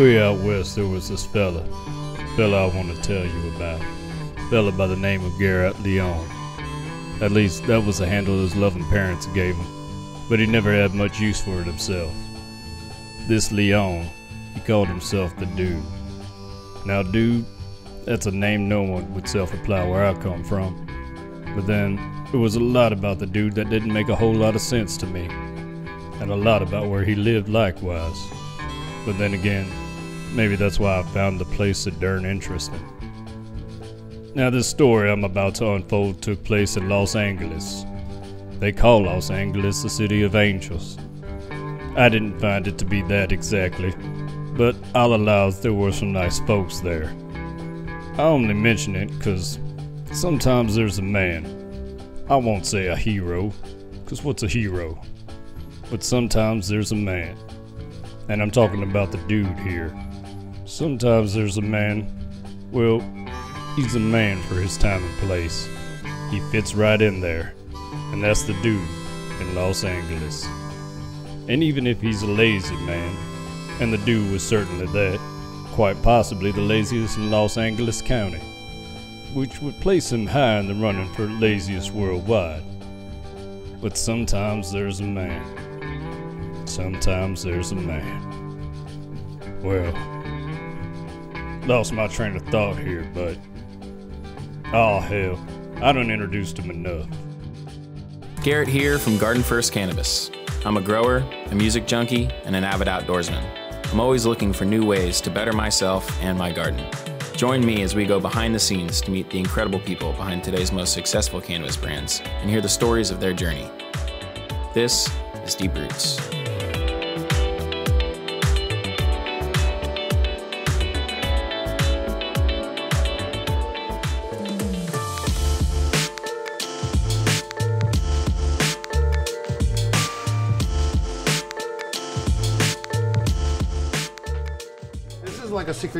Way out west, there was this fella. Fella I want to tell you about. Fella by the name of Garrett Leon. At least, that was the handle his loving parents gave him. But he never had much use for it himself. This Leon, he called himself the Dude. Now, Dude, that's a name no one would self apply where I come from. But then, there was a lot about the dude that didn't make a whole lot of sense to me. And a lot about where he lived likewise. But then again, maybe that's why I found the place so darn interesting. Now, this story I'm about to unfold took place in Los Angeles. They call Los Angeles the City of Angels. I didn't find it to be that exactly, but I'll allow there were some nice folks there. I only mention it because sometimes there's a man. I won't say a hero, because what's a hero? But sometimes there's a man. And I'm talking about the dude here. Sometimes there's a man, well, he's a man for his time and place. He fits right in there. And that's the dude in Los Angeles. And even if he's a lazy man, and the dude was certainly that, quite possibly the laziest in Los Angeles County, which would place him high in the running for laziest worldwide. But sometimes there's a man. Sometimes there's a man. Well, lost my train of thought here, but. Oh, hell. I done introduced him enough. Garrett here from Garden First Cannabis. I'm a grower, a music junkie, and an avid outdoorsman. I'm always looking for new ways to better myself and my garden. Join me as we go behind the scenes to meet the incredible people behind today's most successful cannabis brands and hear the stories of their journey. This is Deep Roots.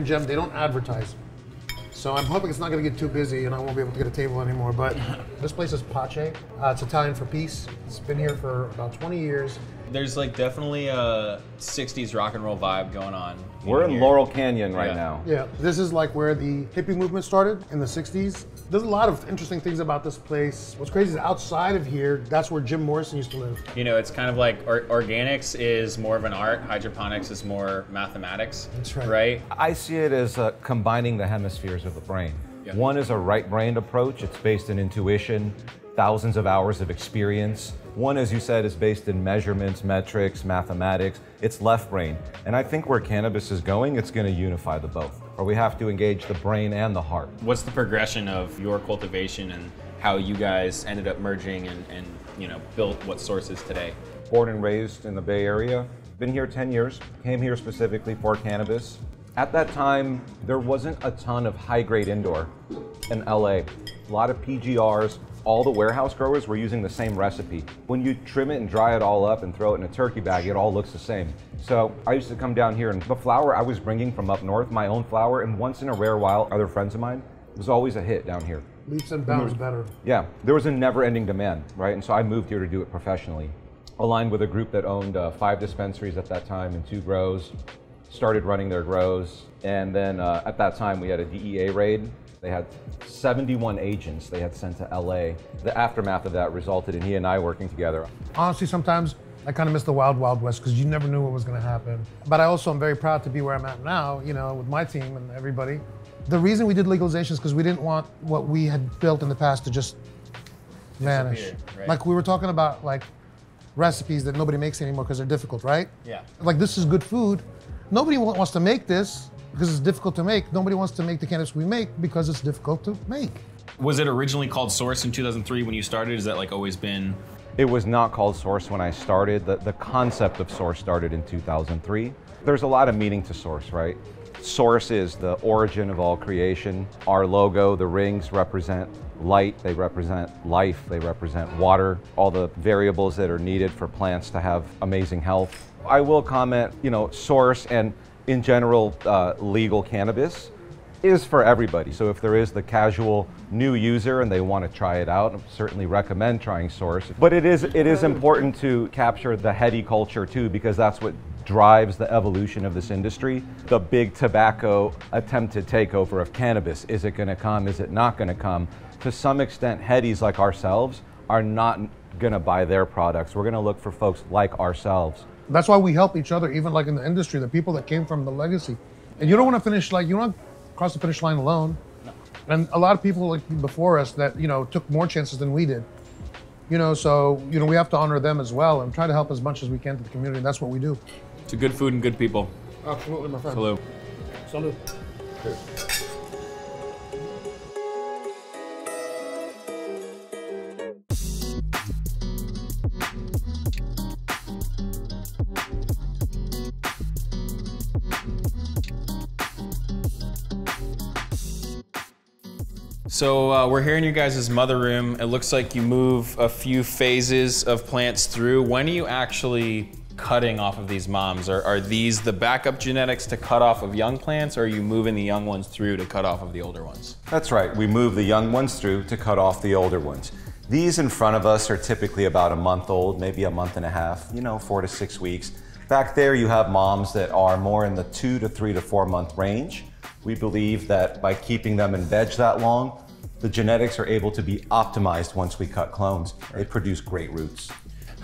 Secret gem. They don't advertise. So I'm hoping it's not going to get too busy and I won't be able to get a table anymore. But this place is Pace. Uh, it's Italian for peace. It's been here for about 20 years. There's like definitely a 60s rock and roll vibe going on. We're in here. Laurel Canyon right Yeah. now. Yeah, this is like where the hippie movement started in the 60s. There's a lot of interesting things about this place. What's crazy is outside of here, that's where Jim Morrison used to live. You know, it's kind of like or- organics is more of an art, hydroponics is more mathematics. That's right. Right? I see it as uh, combining the hemispheres of the brain. Yeah. One is a right brain approach, it's based in intuition, thousands of hours of experience. One, as you said, is based in measurements, metrics, mathematics. It's left brain. And I think where cannabis is going, it's going to unify the both, or we have to engage the brain and the heart. What's the progression of your cultivation and how you guys ended up merging and, and you know, built what Source is today? born and raised in the Bay Area. Been here 10 years, came here specifically for cannabis. At that time, there wasn't a ton of high grade indoor in LA. A lot of PGRs, all the warehouse growers were using the same recipe. When you trim it and dry it all up and throw it in a turkey bag, it all looks the same. So I used to come down here and the flower I was bringing from up north, my own flower, and once in a rare while, other friends of mine, was always a hit down here. Leaps and bounds better. Yeah, there was a never-ending demand, right? And so I moved here to do it professionally. Aligned with a group that owned uh, five dispensaries at that time and two grows. Started running their grows, and then uh, at that time we had a DEA raid. They had 71 agents they had sent to LA. The aftermath of that resulted in he and I working together. Honestly, sometimes I kind of miss the wild, wild west because you never knew what was going to happen. But I also am very proud to be where I'm at now, you know, with my team and everybody. The reason we did legalization is because we didn't want what we had built in the past to just vanish. Right. Like we were talking about, like recipes that nobody makes anymore because they're difficult, right? Yeah. Like this is good food. Nobody wants to make this because it's difficult to make. Nobody wants to make the cannabis we make because it's difficult to make. Was it originally called Source in 2003 when you started? Is that like always been? It was not called Source when I started. The, the concept of Source started in 2003. There's a lot of meaning to Source, right? Source is the origin of all creation. Our logo, the rings represent light, they represent life, they represent water, all the variables that are needed for plants to have amazing health. I will comment, you know, Source and in general, uh, legal cannabis is for everybody. So if there is the casual new user and they want to try it out, I certainly recommend trying Source. But it is it is important to capture the heady culture too because that's what drives the evolution of this industry. The big tobacco attempted takeover of cannabis. Is it going to come? Is it not going to come? To some extent, headies like ourselves are not going to buy their products. We're going to look for folks like ourselves. That's why we help each other, even like in the industry, the people that came from the legacy. And you don't want to finish like you don't cross the finish line alone. No. And a lot of people like before us that you know took more chances than we did. You know, so you know we have to honor them as well and try to help as much as we can to the community. And that's what we do. To good food and good people. Absolutely, my friend. Hello. Salud. So uh, we're here in your guys' mother room. It looks like you move a few phases of plants through. When are you actually cutting off of these moms? Are, are these the backup genetics to cut off of young plants, or are you moving the young ones through to cut off of the older ones? That's right. We move the young ones through to cut off the older ones. These in front of us are typically about a month old, maybe a month and a half, you know, four to six weeks. Back there, you have moms that are more in the two to three to four month range. We believe that by keeping them in veg that long, the genetics are able to be optimized once we cut clones. They produce great roots.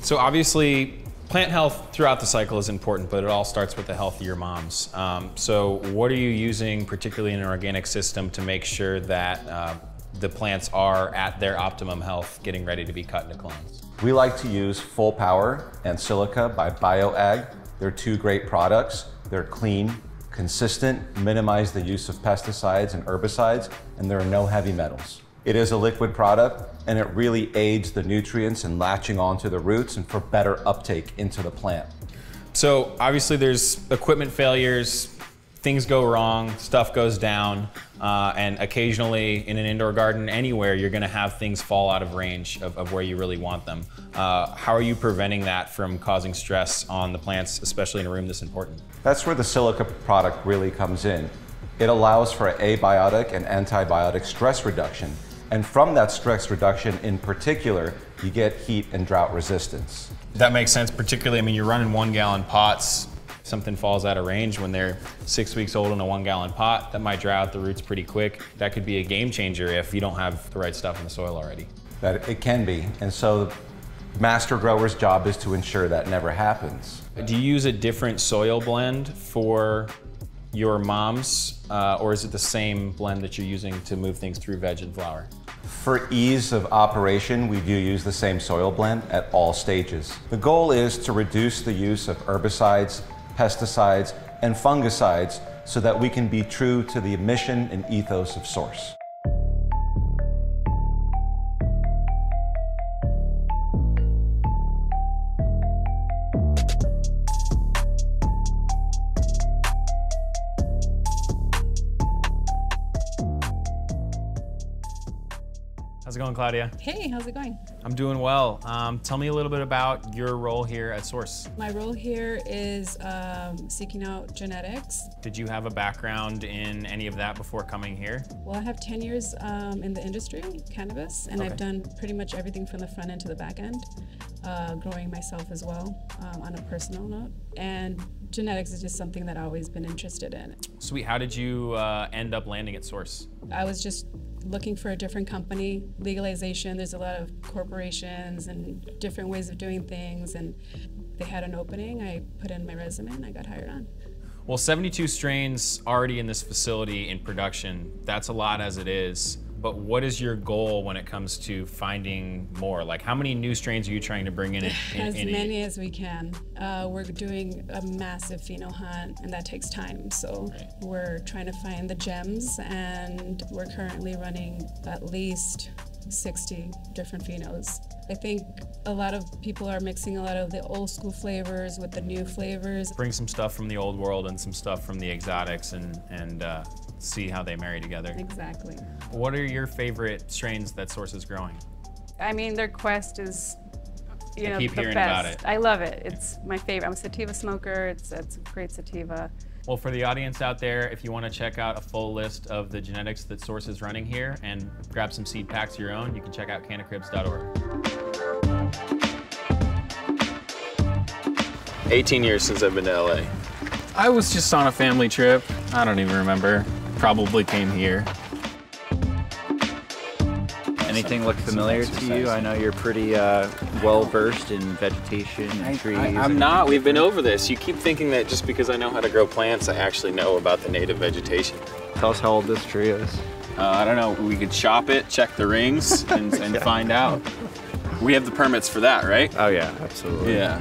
So obviously, plant health throughout the cycle is important, but it all starts with the healthier moms. Um, so what are you using, particularly in an organic system, to make sure that uh, the plants are at their optimum health, getting ready to be cut into clones? We like to use Full Power and Silica by BioAg. They're two great products. They're clean, consistent, minimize the use of pesticides and herbicides, and there are no heavy metals. It is a liquid product and it really aids the nutrients in latching onto the roots and for better uptake into the plant. So obviously there's equipment failures, things go wrong, stuff goes down, uh, and occasionally in an indoor garden anywhere, you're gonna have things fall out of range of, of where you really want them. Uh, how are you preventing that from causing stress on the plants, especially in a room this important? That's where the silica product really comes in. It allows for abiotic and antibiotic stress reduction. And from that stress reduction in particular, you get heat and drought resistance. That makes sense, particularly, I mean, you're running one gallon pots. Something falls out of range when they're six weeks old in a one gallon pot, that might dry out the roots pretty quick. That could be a game changer if you don't have the right stuff in the soil already. That it can be. And so the master grower's job is to ensure that never happens. Do you use a different soil blend for your moms, uh, or is it the same blend that you're using to move things through veg and flower? For ease of operation, we do use the same soil blend at all stages. The goal is to reduce the use of herbicides, pesticides, and fungicides so that we can be true to the mission and ethos of Source. How's it going, Claudia? Hey, how's it going? I'm doing well. Um, tell me a little bit about your role here at Source. My role here is um, seeking out genetics. Did you have a background in any of that before coming here? Well, I have 10 years um, in the industry, cannabis, and Okay. I've done pretty much everything from the front end to the back end, uh, growing myself as well um, on a personal note. And genetics is just something that I've always been interested in. Sweet. How did you uh, end up landing at Source? I was just looking for a different company, legalization. There's a lot of corporations and different ways of doing things, and they had an opening. I put in my resume and I got hired on. Well, 72 strains already in this facility in production. That's a lot as it is. But what is your goal when it comes to finding more? Like, how many new strains are you trying to bring in? in, As in many as we can. Uh, we're doing a massive pheno hunt, and that takes time. So we're trying to find the gems, and we're currently running at least 60 different phenos. I think a lot of people are mixing a lot of the old school flavors with the new flavors. bring some stuff from the old world and some stuff from the exotics and, and uh, see how they marry together. Exactly. What are your favorite strains that Source is growing? I mean, their quest is, you I know, keep the hearing best. about it. I love it. It's my favorite. I'm a sativa smoker. It's it's a great sativa. Well, for the audience out there, if you want to check out a full list of the genetics that Source is running here and grab some seed packs of your own, you can check out cannacribs.org. 18 years since I've been to LA. I was just on a family trip. I don't even remember. Probably came here. Anything look familiar to you? I know you're pretty uh, well versed in vegetation and trees. I, am and not. We've been over this. You keep thinking that just because I know how to grow plants, I actually know about the native vegetation. Tell us how old this tree is. Uh, I don't know. We could shop it, check the rings, and, and Yeah. find out. We have the permits for that, right? Oh yeah, absolutely. Yeah.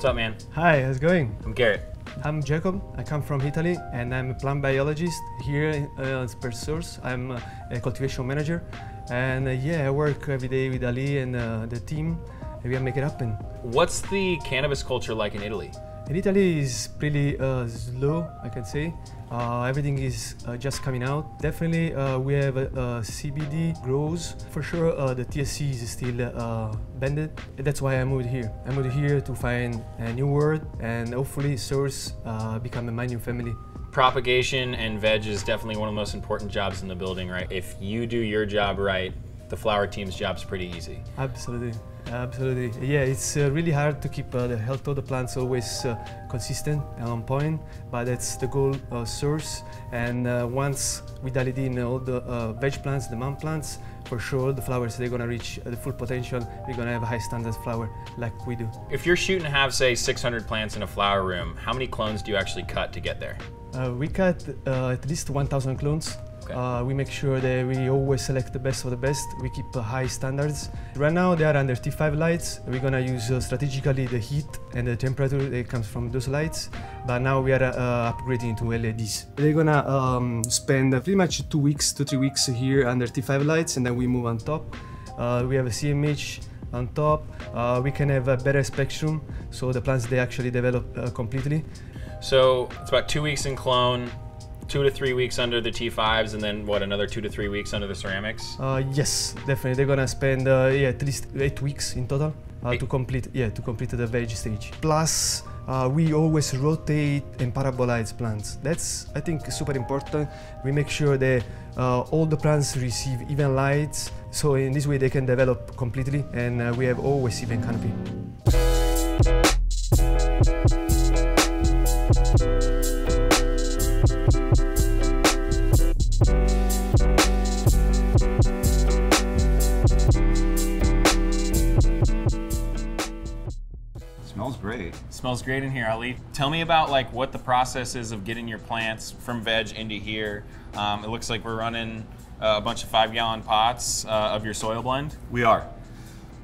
What's up, man? Hi, how's it going? I'm Garrett. I'm Jacob. I come from Italy and I'm a plant biologist here uh, at Spur Source. I'm a cultivation manager and uh, yeah, I work every day with Ali and uh, the team and we make it happen. What's the cannabis culture like in Italy? In Italy is pretty uh, slow, I can say. Uh, everything is uh, just coming out. Definitely, uh, we have uh, uh, CBD grows. For sure, uh, the THC is still uh, banned. That's why I moved here. I moved here to find a new world and hopefully Source uh, become my new family. Propagation and veg is definitely one of the most important jobs in the building, right? If you do your job right, the flower team's job's pretty easy. Absolutely, absolutely. Yeah, it's uh, really hard to keep uh, the health of the plants always uh, consistent and on point, but that's the goal uh, source. And uh, once we dial it in all the uh, veg plants, the mom plants, for sure the flowers they're gonna reach uh, the full potential. We're gonna have a high standard flower like we do. If you're shooting to have, say, 600 plants in a flower room, how many clones do you actually cut to get there? Uh, we cut uh, at least 1,000 clones. Okay. Uh, we make sure that we always select the best of the best. We keep uh, high standards. Right now they are under T5 lights. We're gonna use uh, strategically the heat and the temperature that comes from those lights. But now we are uh, upgrading to LEDs. They're gonna um, spend pretty much two weeks to three weeks here under T5 lights, and then we move on top. Uh, we have a CMH on top. Uh, we can have a better spectrum, so the plants they actually develop uh, completely. So it's about two weeks in clone, two to three weeks under the T5s, and then what, another two to three weeks under the ceramics? Uh, yes, definitely. They're gonna spend uh, yeah at least eight weeks in total uh, to complete yeah to complete the veg stage. Plus, uh, we always rotate and parabolize plants. That's I think super important. We make sure that uh, all the plants receive even light, so in this way they can develop completely, and uh, we have always even canopy. Smells great in here, Ali. Tell me about like what the process is of getting your plants from veg into here. Um, it looks like we're running uh, a bunch of five gallon pots uh, of your soil blend. We are.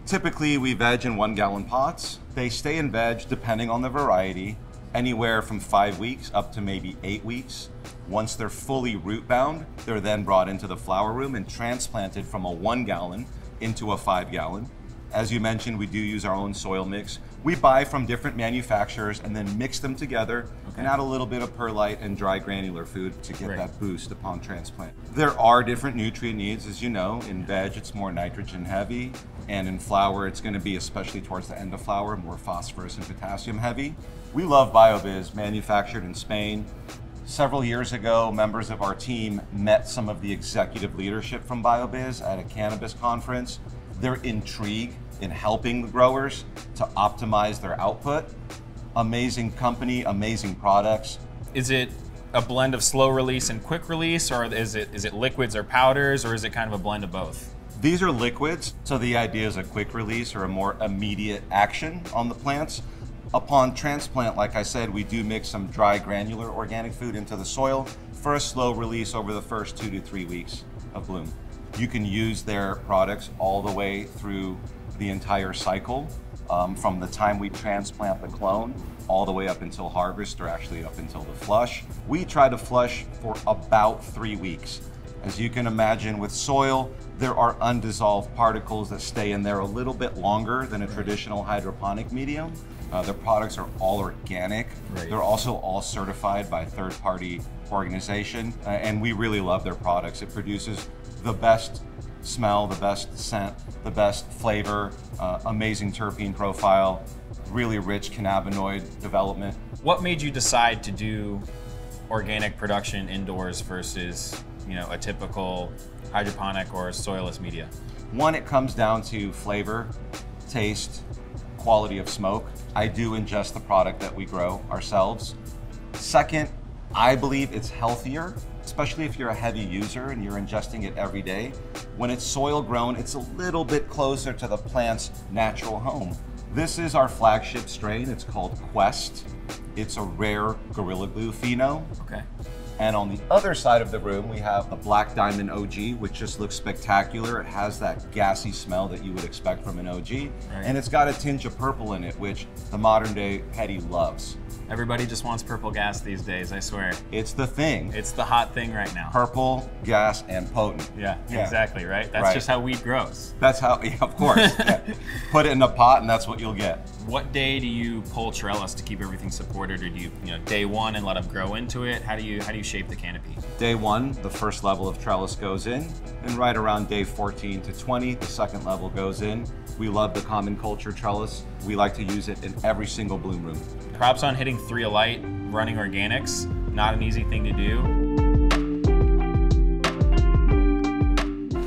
Typically, we veg in one gallon pots. They stay in veg depending on the variety, anywhere from five weeks up to maybe eight weeks. Once they're fully root bound, they're then brought into the flower room and transplanted from a one gallon into a five gallon. As you mentioned, we do use our own soil mix. We buy from different manufacturers and then mix them together and add a little bit of perlite and dry granular food to get that boost upon transplant. There are different nutrient needs, as you know. In veg, it's more nitrogen heavy, and in flower, it's going to be, especially towards the end of flower, more phosphorus and potassium heavy. We love BioBizz, manufactured in Spain. Several years ago, members of our team met some of the executive leadership from BioBizz at a cannabis conference. Their intrigue in helping the growers to optimize their output. Amazing company, amazing products. Is it a blend of slow release and quick release, or is it is it liquids or powders, or is it kind of a blend of both? These are liquids, so the idea is a quick release or a more immediate action on the plants. Upon transplant, like I said, we do mix some dry granular organic food into the soil for a slow release over the first two to three weeks of bloom. You can use their products all the way through the entire cycle, um, from the time we transplant the clone all the way up until harvest or actually up until the flush. We try to flush for about three weeks. As you can imagine with soil, there are undissolved particles that stay in there a little bit longer than a traditional hydroponic medium. Uh, their products are all organic. Right. They're also all certified by a third-party organization, uh, and we really love their products. It produces the best smell, the best scent, the best flavor, uh, amazing terpene profile, really rich cannabinoid development. What made you decide to do organic production indoors versus you know a typical hydroponic or soilless media? One, it comes down to flavor, taste, quality of smoke. I do ingest the product that we grow ourselves. Second, I believe it's healthier, especially if you're a heavy user and you're ingesting it every day. When it's soil grown, it's a little bit closer to the plant's natural home. This is our flagship strain. It's called Quest. It's a rare Gorilla Glue pheno. Okay. And on the other side of the room, we have the Black Diamond OG, which just looks spectacular. It has that gassy smell that you would expect from an OG. Right. And it's got a tinge of purple in it, which the modern day heady loves. Everybody just wants purple gas these days, I swear. It's the thing. It's the hot thing right now. Purple, gas, and potent. Yeah, Yeah. exactly, right? That's Right. just how wheat grows. That's how, yeah, of course. yeah. Put it in a pot and that's what you'll get. What day do you pull trellis to keep everything supported, or do you, you know, day one and let them grow into it? How do you how do you shape the canopy? Day one, the first level of trellis goes in, and right around day 14 to 20, the second level goes in. We love the common culture trellis. We like to use it in every single bloom room. Props on hitting three a light, running organics. Not an easy thing to do.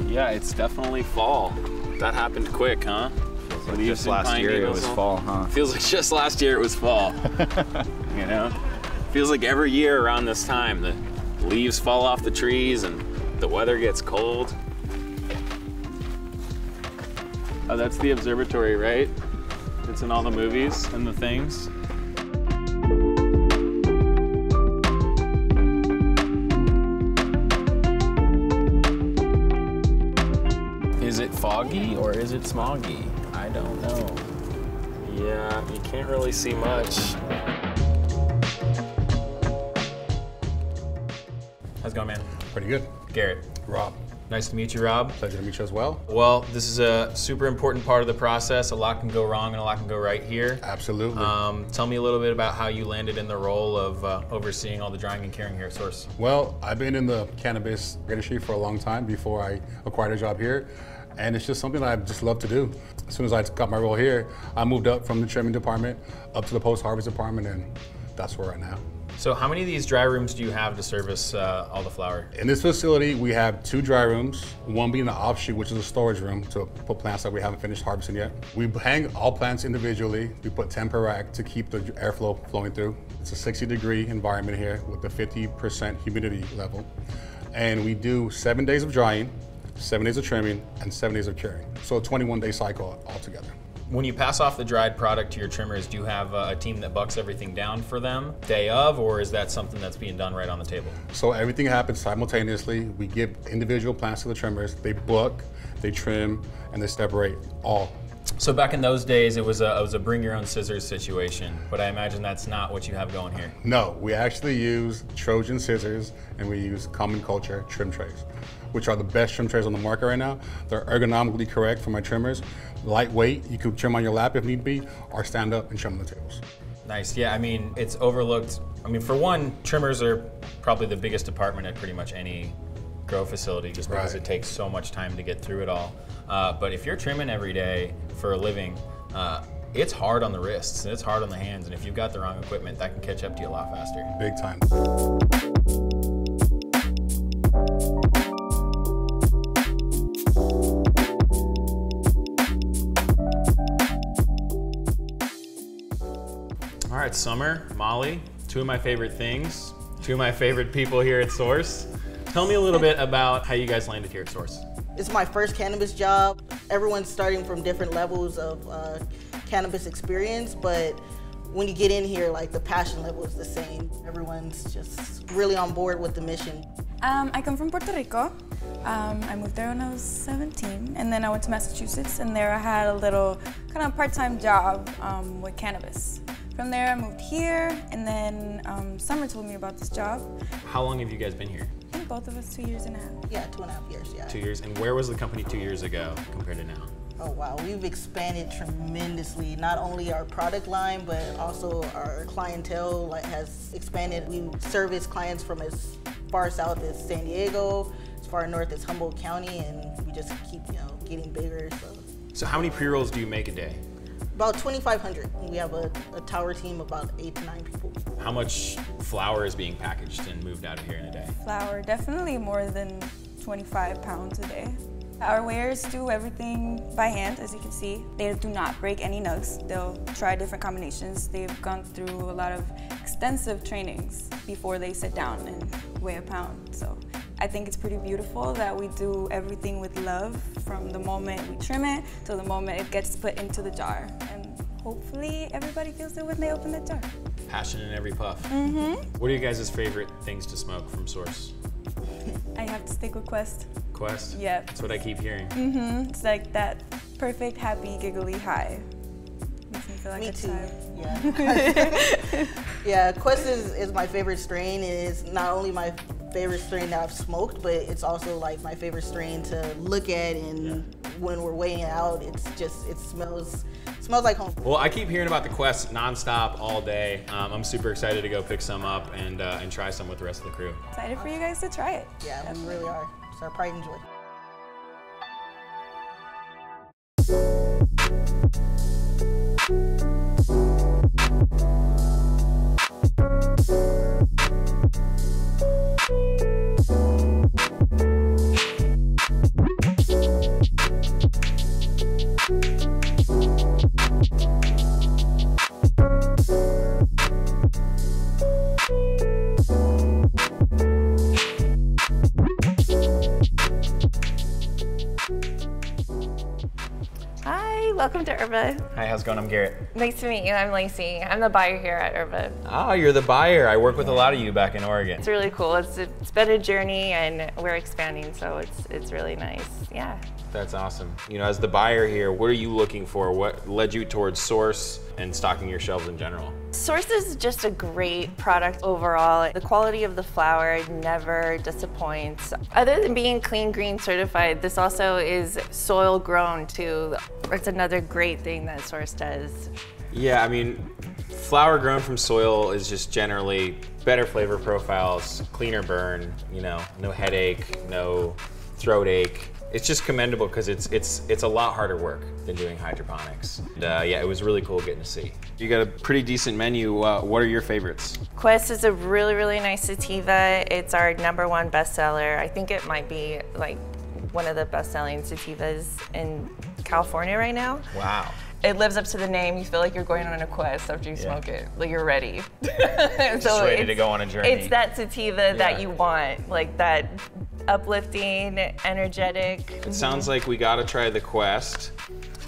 Yeah, it's definitely fall. That happened quick, huh? Feels like just last year it was all- fall, huh? Feels like just last year it was fall. you know? Feels like every year around this time the leaves fall off the trees and the weather gets cold. Oh, that's the observatory, right? It's in all the movies and the things. Foggy or is it smoggy? I don't know. Yeah, you can't really see much. How's it going, man? Pretty good. Garrett. Rob, Nice to meet you, Rob. pleasure to meet you as well. Well, this is a super important part of the process. A lot can go wrong and a lot can go right here. Absolutely. Um, tell me a little bit about how you landed in the role of uh, overseeing all the drying and caring here at Source. well, I've been in the cannabis industry for a long time before I acquired a job here, and it's just something I just love to do. As soon as I got my role here, I moved up from the trimming department up to the post-harvest department, and that's where I'm at now. So, how many of these dry rooms do you have to service uh, all the flower? In this facility, we have two dry rooms, one being the offshoot, which is a storage room to put plants that we haven't finished harvesting yet. We hang all plants individually. We put 10 per rack to keep the airflow flowing through. It's a 60 degree environment here with a 50% humidity level. And we do seven days of drying, seven days of trimming, and seven days of curing. So a 21 day cycle altogether. When you pass off the dried product to your trimmers, do you have a team that bucks everything down for them day of, or is that something that's being done right on the table? So everything happens simultaneously. We give individual plants to the trimmers. They book, they trim, and they separate all So back in those days, it was a it was a bring your own scissors situation, but I imagine that's not what you have going here. No, we actually use Trojan scissors and we use common culture trim trays, which are the best trim trays on the market right now. They're ergonomically correct for my trimmers. Lightweight, you can trim on your lap if need be, or stand up and trim on the tables. Nice. Yeah, I mean, it's overlooked. I mean, for one, trimmers are probably the biggest department at pretty much any grow facility just because Right. it takes so much time to get through it all. Uh, but if you're trimming every day for a living, uh, it's hard on the wrists and it's hard on the hands. And if you've got the wrong equipment, that can catch up to you a lot faster. Big time. Summer, Molly, two of my favorite things, two of my favorite people here at Source. Tell me a little bit about how you guys landed here at Source. It's my first cannabis job. Everyone's starting from different levels of uh, cannabis experience, but when you get in here, like the passion level is the same. Everyone's just really on board with the mission. Um, I come from Puerto Rico. Um, I moved there when I was 17, and then I went to Massachusetts, and there I had a little kind of part-time job um, with cannabis. From there, I moved here, and then um, Summer told me about this job. How long have you guys been here? I think both of us two years and a half. Yeah, two and a half years, yeah. Two years. And where was the company two years ago compared to now? Oh wow, we've expanded tremendously. Not only our product line, but also our clientele like, has expanded. We service clients from as far south as San Diego, as far north as Humboldt County, and we just keep you know getting bigger. So So how many pre-rolls do you make a day? About 2,500. We have a, a tower team of about eight to nine people. How much flower is being packaged and moved out of here in a day? Flower, definitely more than 25 pounds a day. Our weighers do everything by hand, as you can see. They do not break any nugs. They'll try different combinations. They've gone through a lot of extensive trainings before they sit down and weigh a pound. So I think it's pretty beautiful that we do everything with love from the moment we trim it to the moment it gets put into the jar. And hopefully everybody feels it when they open the jar. Passion in every puff. Mm-hmm. What are you guys' favorite things to smoke from Source? I have to stick with Quest. Quest? Yep. That's what I keep hearing. Mm-hmm. It's like that perfect, happy, giggly high. Makes me feel like Me a too. child. Yeah. yeah, Quest is, is my favorite strain. It is not only my favorite strain that I've smoked, but it's also like my favorite strain to look at and when we're weighing out, it's just it smells smells like home. Well, I keep hearing about the Quest nonstop all day. Um, I'm super excited to go pick some up and uh, and try some with the rest of the crew. Excited for you guys to try it. Yeah, we really are. It's our pride and how's it going? I'm Garrett. Nice to meet you. I'm Lacey. I'm the buyer here at Urban. Ah, you're the buyer. I work with a lot of you back in Oregon. It's really cool. It's it's been a journey and we're expanding, so it's it's really nice. Yeah. That's awesome. You know, as the buyer here, what are you looking for? What led you towards Source and stocking your shelves in general? Source is just a great product overall. The quality of the flower never disappoints. Other than being clean green certified, this also is soil grown too. It's another great thing that Source does. Yeah, I mean, flower grown from soil is just generally better flavor profiles, cleaner burn, you know, no headache, no throat ache. It's just commendable because it's it's it's a lot harder work than doing hydroponics. And, uh, yeah, it was really cool getting to see. You got a pretty decent menu. Uh, what are your favorites? Quest is a really, really nice sativa. It's our number one bestseller. I think it might be like one of the best-selling sativas in California right now. Wow. It lives up to the name. You feel like you're going on a quest after you Yeah. smoke it. Like you're ready. Just ready to it's- go on a journey. It's that sativa that you want, like that uplifting, energetic. It sounds like we gotta try the Quest.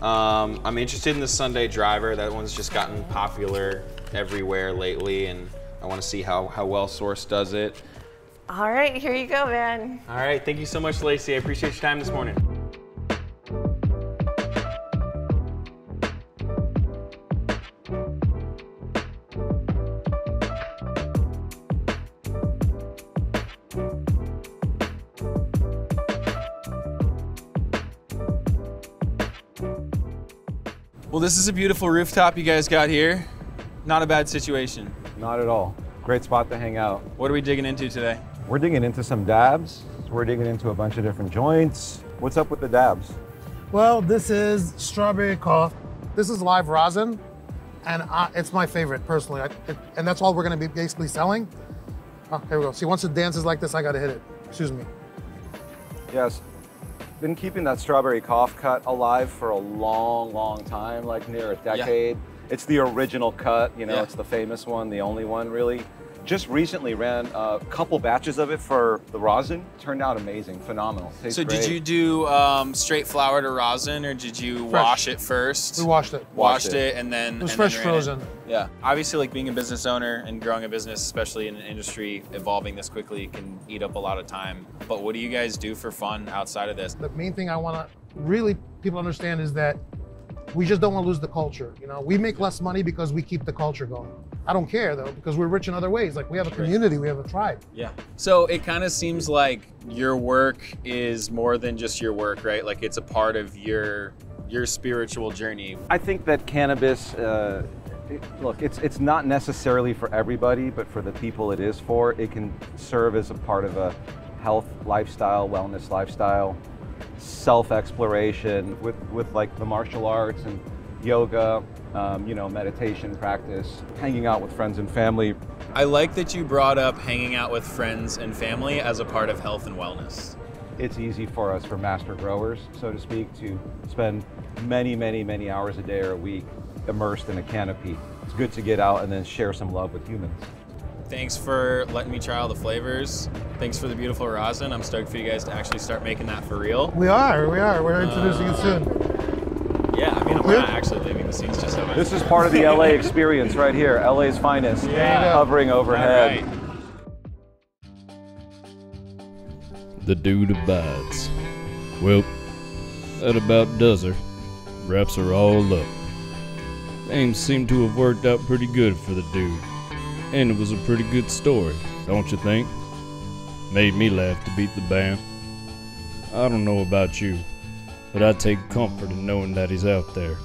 Um, I'm interested in the Sundae Driver. That one's just gotten popular everywhere lately, and I want to see how, how well Source does it. All right, here you go, man. All right, thank you so much, Lacey. I appreciate your time this morning. This is a beautiful rooftop you guys got here. Not a bad situation. Not at all. Great spot to hang out. What are we digging into today? We're digging into some dabs. We're digging into a bunch of different joints. What's up with the dabs? Well, this is strawberry cough. This is live rosin, and I, it's my favorite personally. I, it, and that's all we're going to be basically selling. Oh, here we go. See, once it dances like this, I got to hit it. Excuse me. Yes. Been keeping that strawberry cough cut alive for a long, long time, like near a decade. It's the original cut, you know, Yeah. it's the famous one, the only one really. Just recently ran a couple batches of it for the rosin. Turned out amazing, phenomenal. Tastes So did great. you do um, straight flower to rosin, or did you Fresh. wash it first? We washed it. Washed, Washed it. it. and then It was fresh then ran frozen. Yeah, obviously, like being a business owner and growing a business, especially in an industry evolving this quickly, can eat up a lot of time. But what do you guys do for fun outside of this? The main thing I want to really people understand is that we just don't want to lose the culture. You know, we make less money because we keep the culture going. I don't care though because we're rich in other ways. Like we have a community, we have a tribe. Yeah. So it kind of seems like your work is more than just your work, right? Like it's a part of your your spiritual journey. I think that cannabis, uh, it- look, it's it's not necessarily for everybody, but for the people it is for, it can serve as a part of a health lifestyle, wellness lifestyle, self-exploration with with like the martial arts and yoga. Um, you know, meditation practice, hanging out with friends and family. I like that you brought up hanging out with friends and family as a part of health and wellness. It's easy for us, for master growers, so to speak, to spend many, many, many hours a day or a week immersed in a canopy. It's good to get out and then share some love with humans. Thanks for letting me try all the flavors. Thanks for the beautiful rosin. I'm stoked for you guys to actually start making that for real. We are, we are. We're introducing it soon. Yeah, I mean, we're not actually leaving the scenes just of it. This is part of the LA experience right here. LA's finest, Yeah. hovering overhead. The dude abides. Well, that about does her. Wraps her all up. Things seem to have worked out pretty good for the dude. And it was a pretty good story, don't you think? Made me laugh to beat the band. I don't know about you, but I take comfort in knowing that he's out there,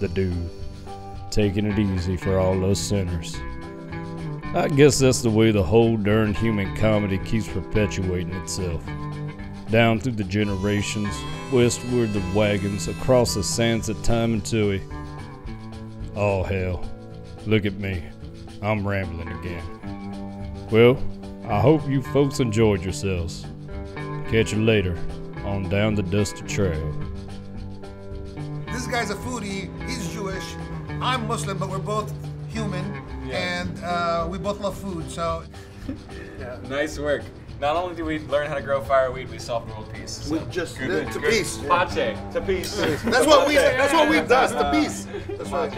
the dude, taking it easy for all us sinners. I guess that's the way the whole darn human comedy keeps perpetuating itself. Down through the generations, westward the wagons, across the sands of time and Tui. Oh hell, look at me. I'm rambling again. Well, I hope you folks enjoyed yourselves. Catch you later on down the dusty trail. This guy's a foodie. He's Jewish. I'm Muslim, but we're both human, and uh, we both love food. So Yeah, nice work. Not only did we learn how to grow fireweed, we solved world peace. With just Good- to good- peace. Pace. To peace. That's what we. That's what we've done. To peace. That's right.